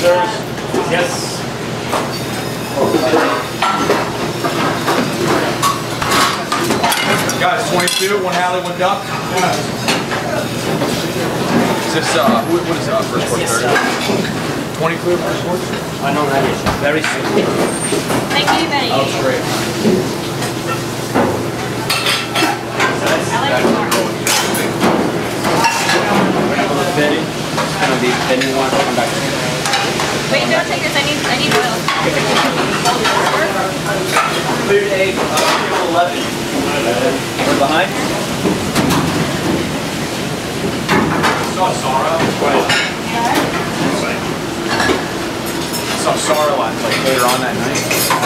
sirs. Yes. Guys, 22, one alley, one duck. Is this, uh, what is uh, first quarter yes, 20 clear first quarter. I know that is. Very soon. Thank you, Benny. much. great. I like Betty, it's gonna be Benny one, come back Wait, don't take this. I need, I need oil. Clear eight, uh, eleven. We're behind? Saw Sarah. Saw last, like later on that night.